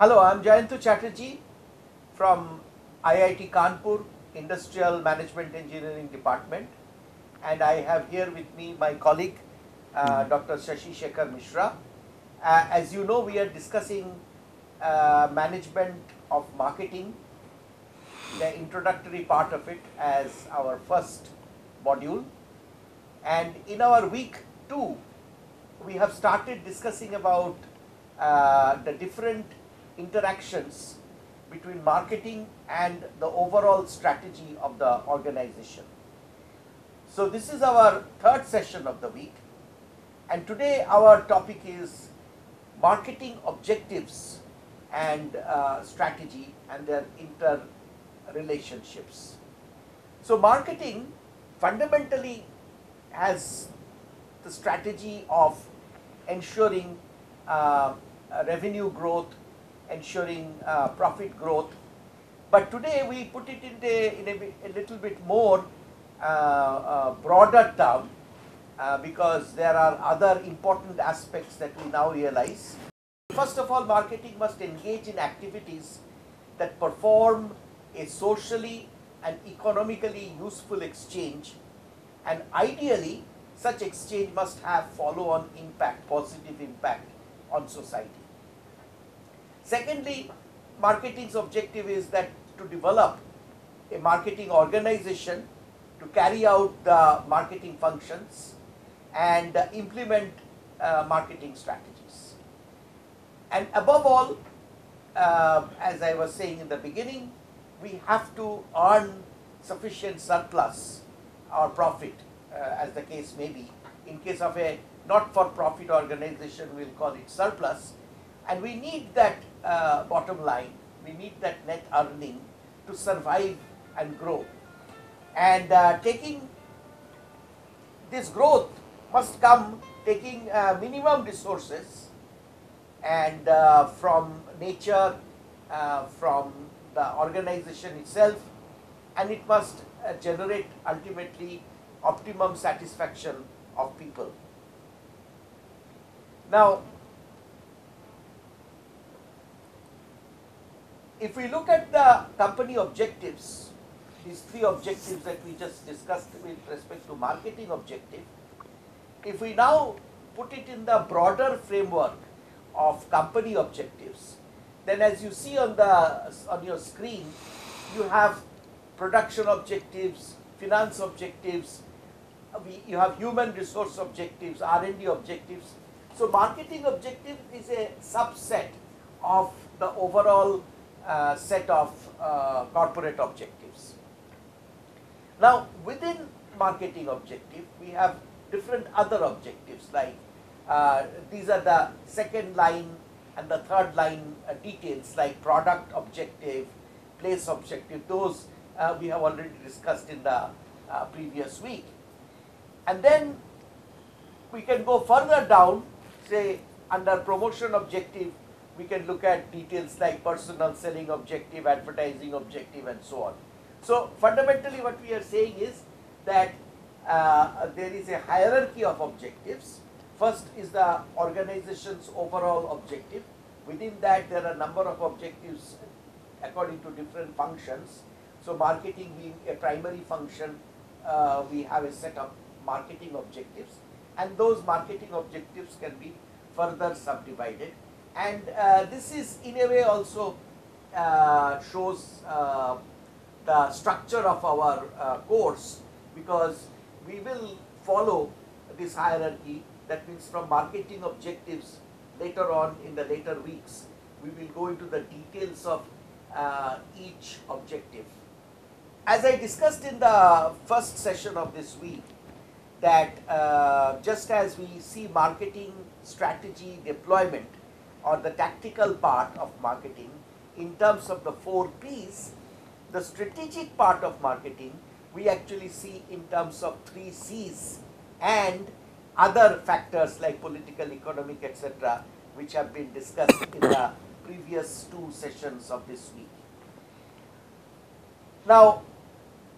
Hello, I am Jayanta Chatterjee from IIT Kanpur Industrial Management Engineering Department and I have here with me my colleague uh, Dr. Shashi Shekhar Mishra. Uh, as you know, we are discussing uh, management of marketing, the introductory part of it as our first module. And in our week two, we have started discussing about uh, the different interactions between marketing and the overall strategy of the organization. So this is our third session of the week and today our topic is marketing objectives and uh, strategy and their interrelationships. So marketing fundamentally has the strategy of ensuring uh, revenue growth, ensuring uh, profit growth. But today we put it in a, in a, a little bit more uh, uh, broader term uh, because there are other important aspects that we now realize. First of all, marketing must engage in activities that perform a socially and economically useful exchange and ideally such exchange must have follow on impact, positive impact on society. Secondly, marketing's objective is that to develop a marketing organization to carry out the marketing functions and uh, implement uh, marketing strategies. And above all, uh, as I was saying in the beginning, we have to earn sufficient surplus or profit, uh, as the case may be. In case of a not-for-profit organization, we'll call it surplus. And we need that uh, bottom line, we need that net earning to survive and grow. And uh, taking this growth must come taking uh, minimum resources and uh, from nature, uh, from the organization itself, and it must uh, generate ultimately optimum satisfaction of people. Now, if we look at the company objectives, these three objectives that we just discussed with respect to marketing objective, if we now put it in the broader framework of company objectives, then as you see on the on your screen, you have production objectives, finance objectives, we, you have human resource objectives, R&D objectives. So marketing objective is a subset of the overall uh, set of uh, corporate objectives. Now within marketing objective, we have different other objectives like uh, these are the second line and the third line uh, details like product objective, place objective, those uh, we have already discussed in the uh, previous week. And then we can go further down, say under promotion objective, we can look at details like personal selling objective, advertising objective and so on. So fundamentally what we are saying is that uh, there is a hierarchy of objectives. First is the organization's overall objective. Within that there are a number of objectives according to different functions. So marketing being a primary function, uh, we have a set of marketing objectives and those marketing objectives can be further subdivided. And uh, this is in a way also uh, shows uh, the structure of our course because we will follow this hierarchy that means from marketing objectives later on in the later weeks we will go into the details of uh, each objective. As I discussed in the first session of this week that uh, just as we see marketing strategy deployment or the tactical part of marketing in terms of the four P's, the strategic part of marketing we actually see in terms of three C's and other factors like political, economic, etc., which have been discussed in the previous two sessions of this week. Now,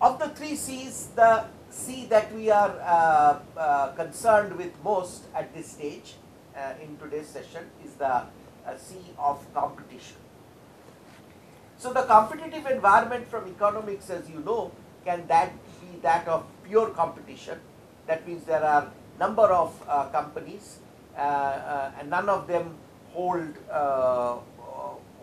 of the three C's, the C that we are uh, uh, concerned with most at this stage uh, in today's session is the uh, C of competition. So the competitive environment from economics, as you know, can that be that of pure competition. That means there are number of uh, companies uh, uh, and none of them hold uh,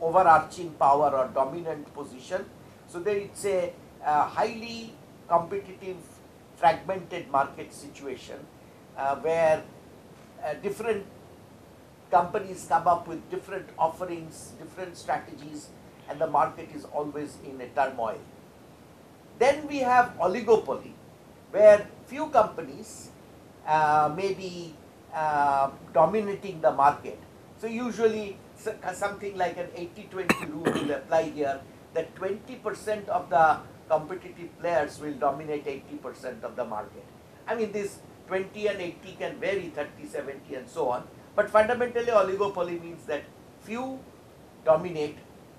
overarching power or dominant position. So there it's a, a highly competitive fragmented market situation uh, where uh, different companies come up with different offerings, different strategies, and the market is always in a turmoil. Then we have oligopoly, where few companies uh, may be uh, dominating the market. So usually something like an 80-20 rule will apply here, that 20% of the competitive players will dominate 80% of the market. I mean this 20 and 80 can vary 30, 70 and so on. But fundamentally oligopoly means that few dominate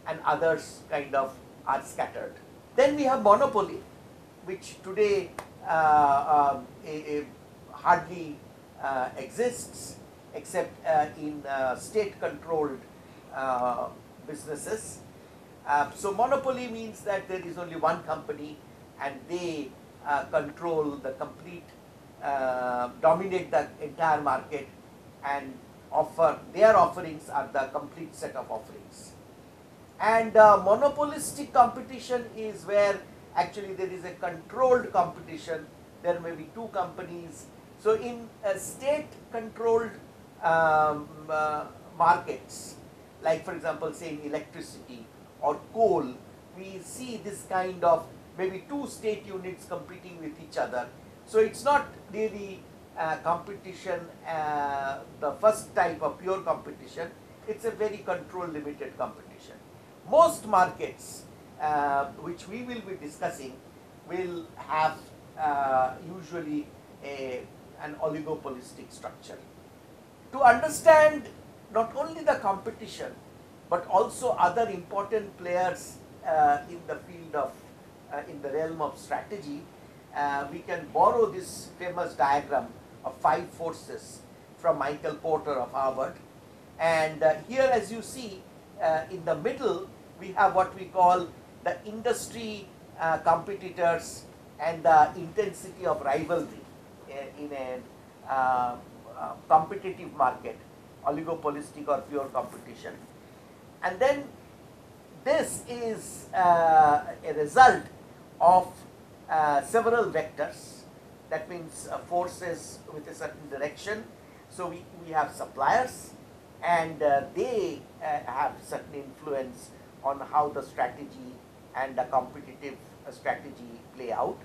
and others kind of are scattered. Then we have monopoly which today uh, a hardly uh, exists except uh, in uh, state controlled uh, businesses. Uh, so monopoly means that there is only one company and they control the complete uh, dominate the entire market and offer their offerings are the complete set of offerings. And uh, monopolistic competition is where actually there is a controlled competition. There may be two companies. So in state controlled um, uh, markets, like for example say in electricity or coal, we see this kind of maybe two state units competing with each other so it's not really uh, competition, uh, the first type of pure competition, it's a very control limited competition. Most markets uh, which we will be discussing will have uh, usually a, an oligopolistic structure. To understand not only the competition but also other important players uh, in the field of, in the realm of strategy, we can borrow this famous diagram of five forces from Michael Porter of Harvard. And uh, here as you see uh, in the middle we have what we call the industry uh, competitors and the intensity of rivalry in, in a uh, uh, competitive market, oligopolistic or pure competition. And then this is a result of uh, several vectors that means uh, forces with a certain direction. So we, we have suppliers and uh, they uh, have certain influence on how the strategy and the competitive uh, strategy play out.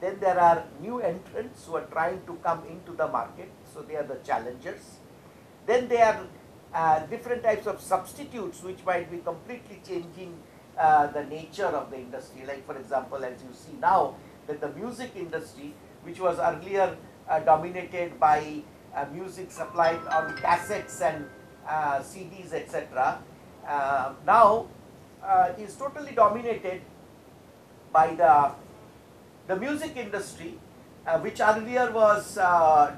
Then there are new entrants who are trying to come into the market, so they are the challengers. Then there are different types of substitutes which might be completely changing uh, the nature of the industry. Like for example, as you see now, that the music industry, which was earlier uh, dominated by uh, music supplied on cassettes and uh, CDs, etc., uh, now is totally dominated by the the music industry, which earlier was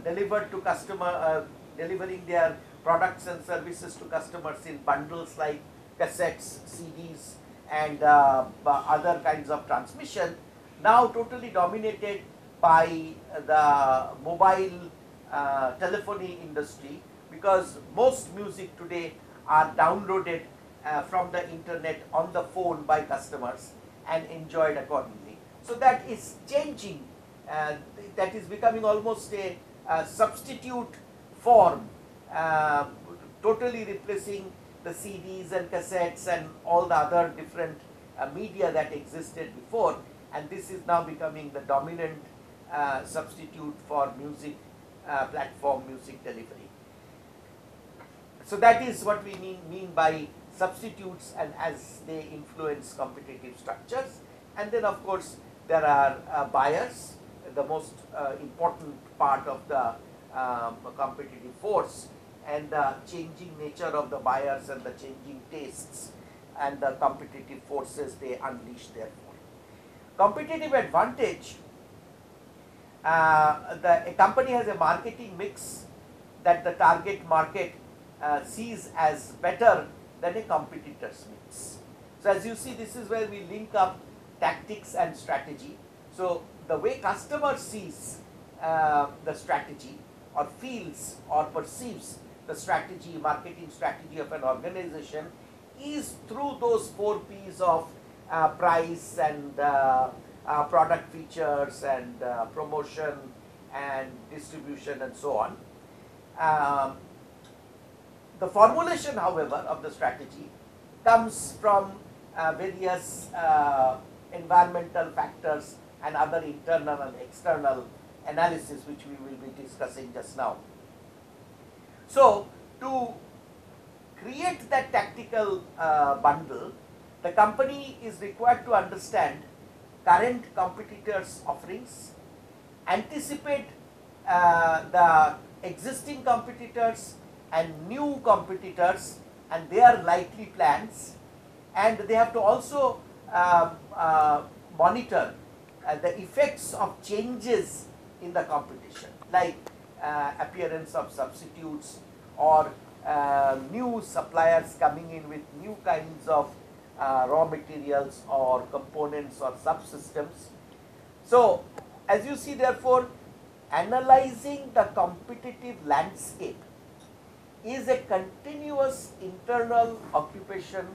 delivered to customer, delivering their products and services to customers in bundles like cassettes, CDs, and uh, other kinds of transmission now totally dominated by the mobile uh, telephony industry because most music today are downloaded uh, from the internet on the phone by customers and enjoyed accordingly. So that is changing, uh, that is becoming almost a, a substitute form, uh, totally replacing the CDs and cassettes and all the other different uh, media that existed before and this is now becoming the dominant uh, substitute for music uh, platform music delivery. So that is what we mean, mean by substitutes and as they influence competitive structures and then of course there are uh, buyers the most uh, important part of the um, competitive force and the changing nature of the buyers and the changing tastes and the competitive forces they unleash therefore. Competitive advantage, uh, the, company has a marketing mix that the target market uh, sees as better than a competitor's mix. So as you see, this is where we link up tactics and strategy. So the way customer sees uh, the strategy or feels or perceives the strategy, marketing strategy of an organization is through those four P's of uh, price and uh, product features and uh, promotion and distribution and so on. Um, the formulation, however, of the strategy comes from uh, various uh, environmental factors and other internal and external analysis which we will be discussing just now. So, to create that tactical uh, bundle, the company is required to understand current competitors' offerings, anticipate uh, the existing competitors and new competitors and their likely plans, and they have to also uh, uh, monitor uh, the effects of changes in the competition, like uh, appearance of substitutes or uh, new suppliers coming in with new kinds of uh, raw materials or components or subsystems. So, as you see therefore, analyzing the competitive landscape is a continuous internal occupation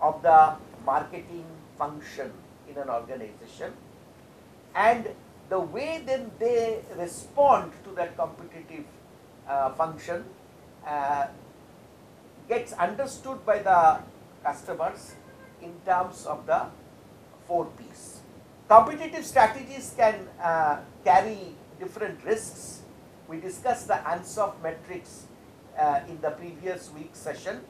of the marketing function in an organization and the way then they respond to that competitive uh, function uh, gets understood by the customers in terms of the four P's. Competitive strategies can uh, carry different risks. We discussed the Ansoff metrics uh, in the previous week session.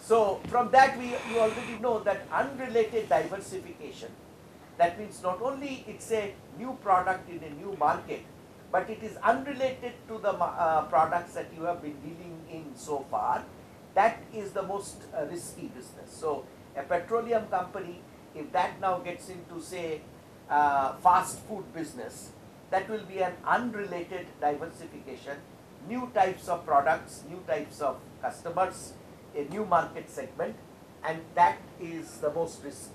So from that we you already know that unrelated diversification that means not only it's a new product in a new market, but it is unrelated to the uh, products that you have been dealing in so far. That is the most uh, risky business. So a petroleum company, if that now gets into say uh, fast food business, that will be an unrelated diversification, new types of products, new types of customers, a new market segment, and that is the most risky.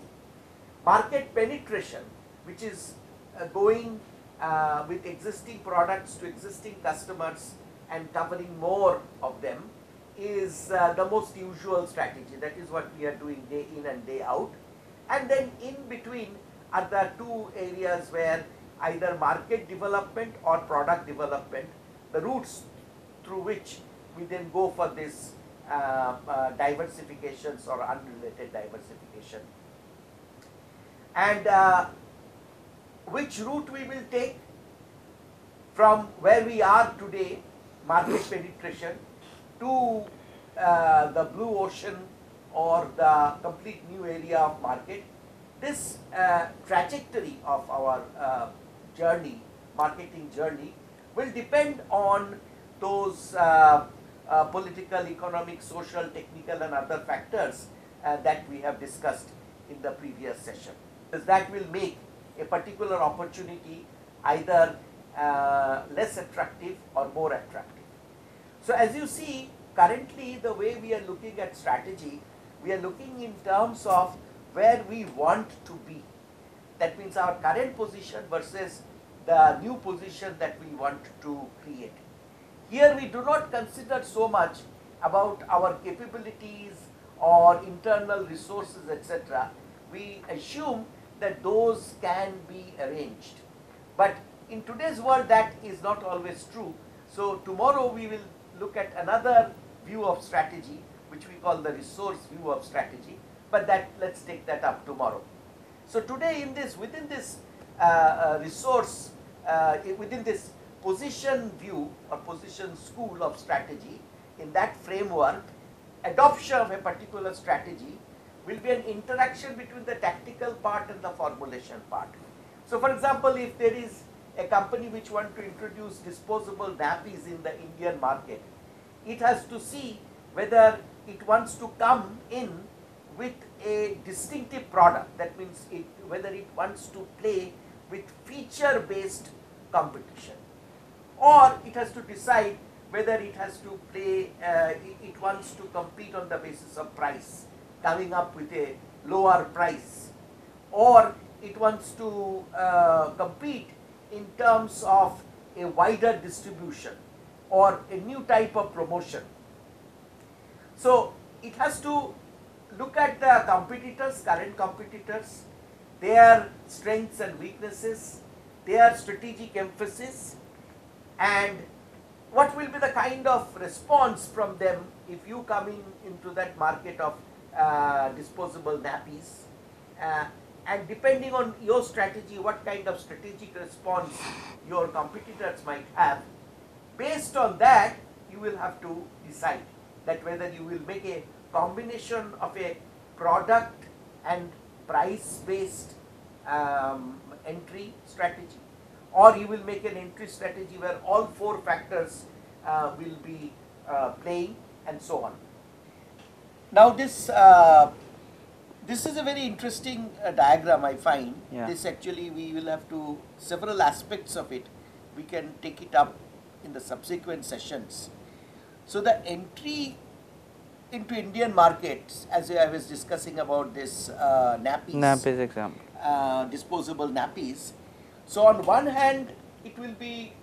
Market penetration, which is uh, going uh, with existing products to existing customers and covering more of them is uh, the most usual strategy. That is what we are doing day in and day out. And then in between are the two areas where either market development or product development, the routes through which we then go for this uh, uh, diversifications or unrelated diversification and uh, which route we will take from where we are today, market penetration, to uh, the blue ocean or the complete new area of market. This uh, trajectory of our uh, journey, marketing journey, will depend on those uh, uh, political, economic, social, technical and other factors that we have discussed in the previous session Because that will make a particular opportunity either uh, less attractive or more attractive. So as you see, currently the way we are looking at strategy, we are looking in terms of where we want to be. That means our current position versus the new position that we want to create. Here we do not consider so much about our capabilities or internal resources, etc. We assume that those can be arranged. But in today's world that is not always true. So tomorrow we will look at another view of strategy which we call the resource view of strategy but that let's take that up tomorrow. So today in this within this uh, uh, resource uh, within this position view or position school of strategy in that framework adoption of a particular strategy will be an interaction between the tactical part and the formulation part. So for example, if there is a company which want to introduce disposable nappies in the Indian market, it has to see whether it wants to come in with a distinctive product. That means it, whether it wants to play with feature based competition. Or it has to decide whether it has to play, uh, it, wants to compete on the basis of price coming up with a lower price. Or it wants to uh, compete in terms of a wider distribution or a new type of promotion. So, it has to look at the competitors, current competitors, their strengths and weaknesses, their strategic emphasis and what will be the kind of response from them if you come in into that market of uh, disposable nappies uh, and depending on your strategy what kind of strategic response your competitors might have based on that you will have to decide that whether you will make a combination of a product and price based um, entry strategy or you will make an entry strategy where all four factors uh, will be uh, playing and so on. Now this uh, this is a very interesting uh, diagram I find. Yeah. This actually we will have to several aspects of it. We can take it up in the subsequent sessions. So the entry into Indian markets, as I was discussing about this uh, nappies, Nappies example. uh, disposable nappies. So on one hand, it will be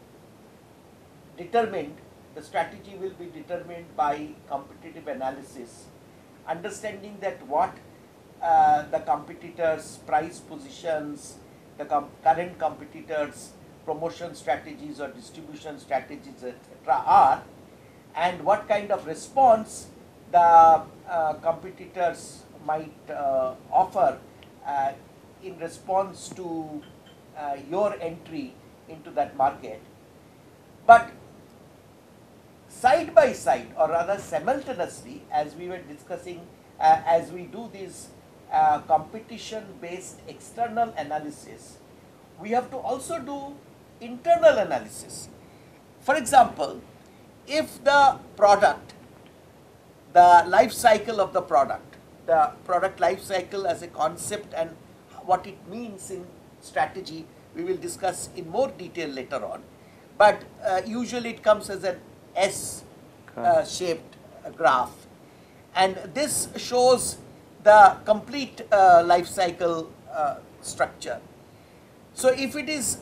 determined, the strategy will be determined by competitive analysis, understanding that what uh, the competitors' price positions, the com- current competitors' promotion strategies or distribution strategies, etc., are, and what kind of response the uh, competitors might uh, offer uh, in response to uh, your entry into that market. But side by side, or rather simultaneously, as we were discussing, as we do this uh, competition based external analysis, we have to also do internal analysis. For example, if the product, the life cycle of the product, the product life cycle as a concept and what it means in strategy, we will discuss in more detail later on. But uh, usually it comes as an S uh, shaped uh, graph. And this shows the complete uh, life cycle uh, structure. So if it is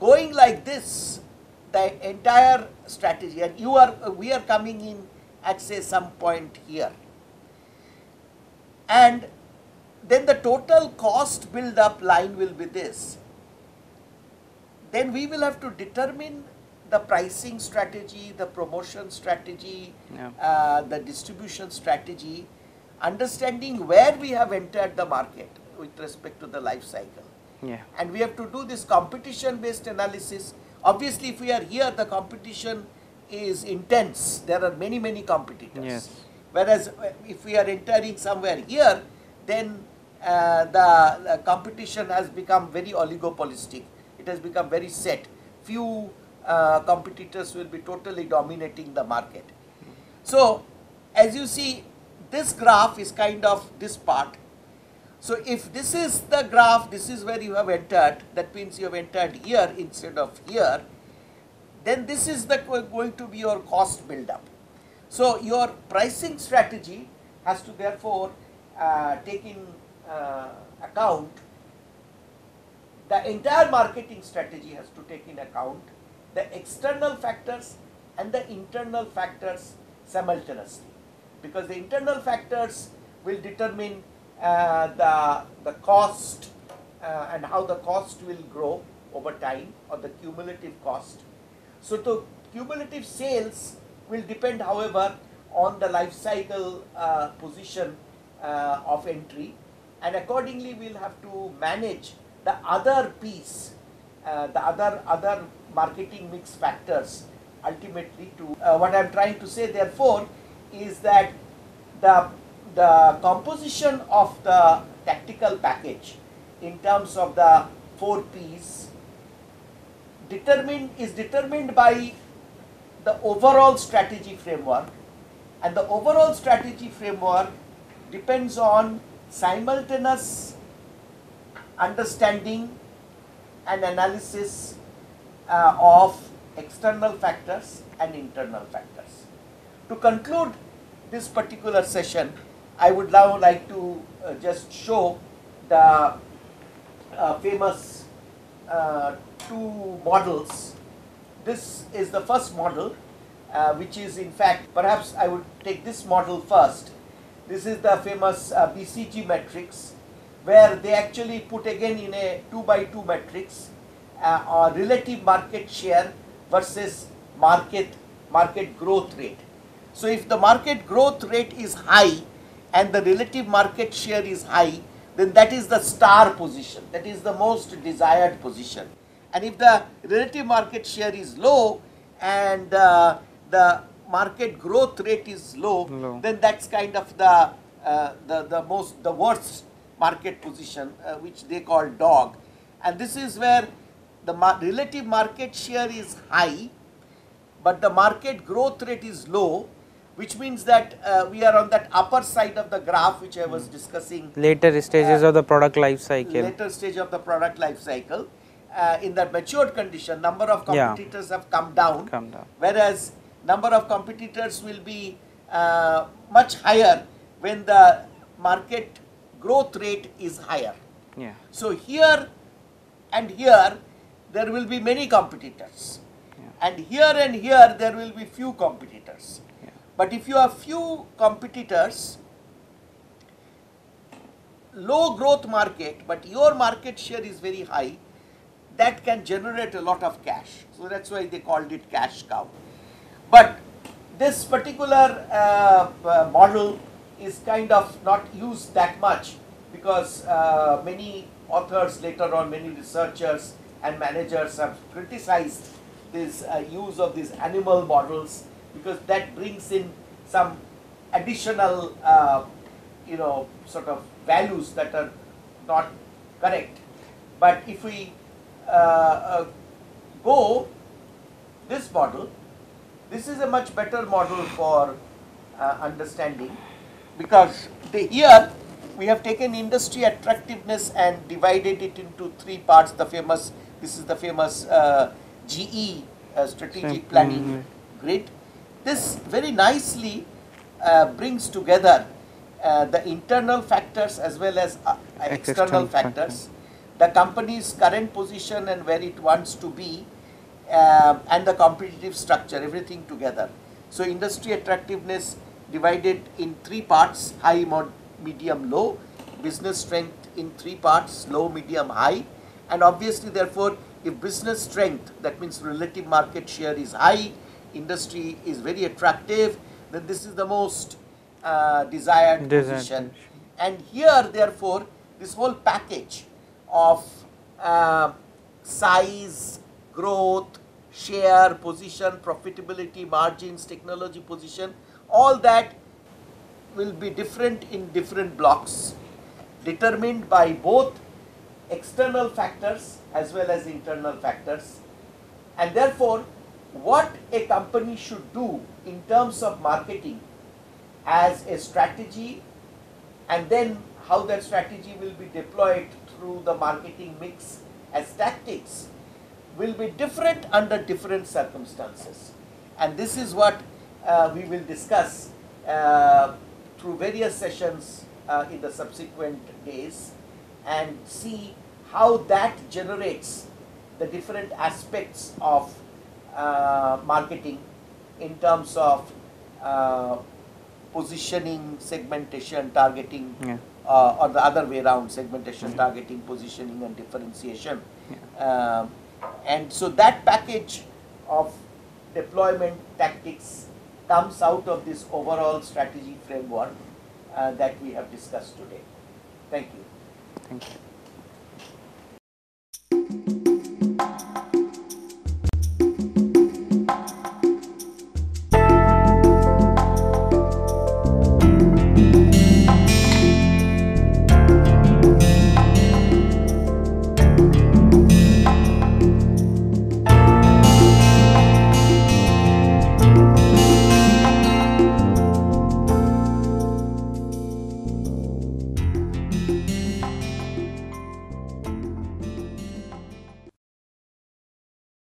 going like this, the entire strategy, and you are, uh, we are coming in at say some point here. And then the total cost build up line will be this. Then we will have to determine the pricing strategy, the promotion strategy, Yeah. uh, the distribution strategy, understanding where we have entered the market with respect to the life cycle. Yeah. And we have to do this competition based analysis. Obviously, if we are here, the competition is intense. There are many, many competitors. Yes. Whereas uh, if we are entering somewhere here, then uh, the, the competition has become very oligopolistic. It has become very set. Few uh, competitors will be totally dominating the market. So, as you see, this graph is kind of this part. So, if this is the graph, this is where you have entered, that means you have entered here instead of here, then this is the going to be your cost buildup. So, your pricing strategy has to therefore uh, take in uh, account the entire marketing strategy has to take in account the external factors and the internal factors simultaneously because the internal factors will determine uh, the, the cost uh, and how the cost will grow over time or the cumulative cost. So, the cumulative sales will depend however on the life cycle uh, position uh, of entry and accordingly we will have to manage the other piece, uh, the other other marketing mix factors ultimately to uh, what I am trying to say therefore is that the the composition of the tactical package in terms of the four P's determined is determined by the overall strategy framework and the overall strategy framework depends on simultaneous understanding and analysis uh, of external factors and internal factors. To conclude this particular session, I would now like to uh, just show the uh, famous uh, two models. This is the first model, uh, which is in fact, perhaps I would take this model first. This is the famous uh, BCG matrix, where they actually put again in a 2 by 2 matrix uh, relative market share versus market market growth rate. So if the market growth rate is high and the relative market share is high, then that is the star position, that is the most desired position. And if the relative market share is low and uh, the market growth rate is low, Low. then that's kind of the, uh, the, the most, the worst market position, uh, which they call dog. And this is where the ma- relative market share is high, but the market growth rate is low, which means that uh, we are on that upper side of the graph, which I was discussing Later stages of the product life cycle. later stage of the product life cycle. Uh, in that matured condition, number of Yeah. competitors have come down, Come down. whereas number of competitors will be uh, much higher when the market growth rate is higher. Yeah. So here and here there will be many competitors, Yeah. and here and here there will be few competitors. But if you have few competitors, low growth market, but your market share is very high, that can generate a lot of cash. So that's why they called it cash cow. But this particular uh, uh, model is kind of not used that much because uh, many authors later on, many researchers and managers have criticized this uh, use of these animal models because that brings in some additional, uh, you know, sort of values that are not correct. But if we uh, uh, go this model, this is a much better model for uh, understanding because the, here we have taken industry attractiveness and divided it into three parts. The famous, this is the famous uh, GE uh, strategic planning grid. This very nicely uh, brings together uh, the internal factors as well as uh, external factors, the company's current position and where it wants to be, um, and the competitive structure, everything together. So industry attractiveness divided in three parts, high, mod, medium, low, business strength in three parts, low, medium, high, and obviously therefore if business strength, that means relative market share is high, industry is very attractive, then this is the most uh, desired, Desired position. And here therefore this whole package of uh, size, growth, share, position, profitability, margins, technology position, all that will be different in different blocks determined by both external factors as well as internal factors. And therefore, what a company should do in terms of marketing as a strategy and then how that strategy will be deployed through the marketing mix as tactics will be different under different circumstances. And this is what uh, we will discuss uh, through various sessions uh, in the subsequent days and see how that generates the different aspects of marketing in terms of uh, positioning, segmentation, targeting, Yeah. uh, or the other way around segmentation, targeting, positioning, and differentiation. Um, and so that package of deployment tactics comes out of this overall strategy framework uh, that we have discussed today. Thank you. Thank you.